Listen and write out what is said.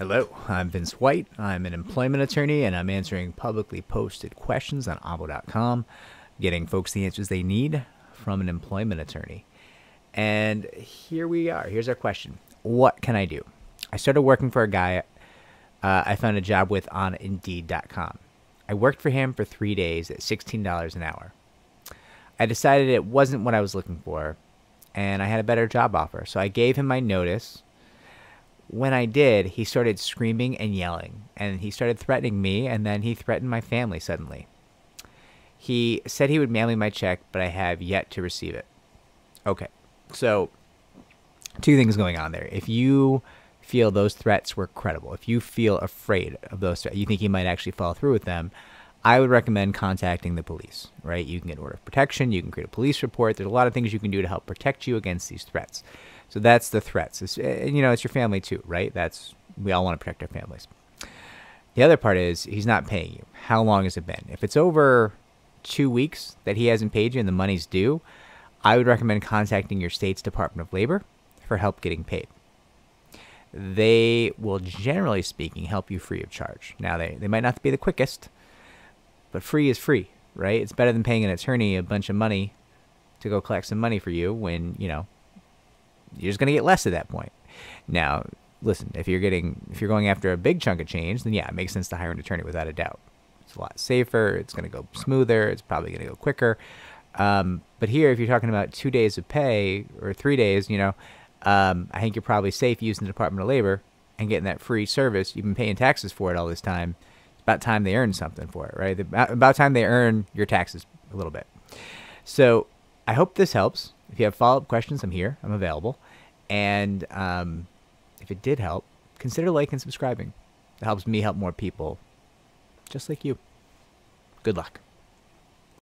Hello, I'm Vince White. I'm an employment attorney and I'm answering publicly posted questions on Avvo.com, getting folks the answers they need from an employment attorney. And here we are. Here's our question What can I do? I started working for a guy uh, I found a job with on Indeed.com. I worked for him for three days at $16 an hour. I decided it wasn't what I was looking for, and I had a better job offer. So I gave him my notice when I did, he started screaming and yelling, and he started threatening me, and then he threatened my family suddenly. He said he would mail me my check, but I have yet to receive it. Okay, so two things going on there. If you feel those threats were credible, if you feel afraid of those threats, you think he might actually follow through with them, I would recommend contacting the police, right? You can get an order of protection, you can create a police report. There's a lot of things you can do to help protect you against these threats. So that's the threats. It's, eh, you know, it's your family too, right? That's we all want to protect our families. The other part is he's not paying you. How long has it been? If it's over two weeks that he hasn't paid you and the money's due, I would recommend contacting your state's Department of Labor for help getting paid. They will, generally speaking, help you free of charge. Now, they, they might not be the quickest, but free is free, right? It's better than paying an attorney a bunch of money to go collect some money for you when, you know, you're just going to get less at that point. Now, listen, if you're getting if you're going after a big chunk of change, then yeah, it makes sense to hire an attorney without a doubt. It's a lot safer. It's going to go smoother. It's probably going to go quicker. Um, but here, if you're talking about two days of pay or three days, you know, um, I think you're probably safe using the Department of Labor and getting that free service. You've been paying taxes for it all this time. About time they earn something for it, right? About time they earn your taxes a little bit. So I hope this helps. If you have follow up questions, I'm here. I'm available. And um, if it did help, consider liking and subscribing. It helps me help more people just like you. Good luck.